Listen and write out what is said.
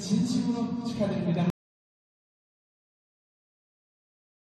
진심으로 축하드립니 다.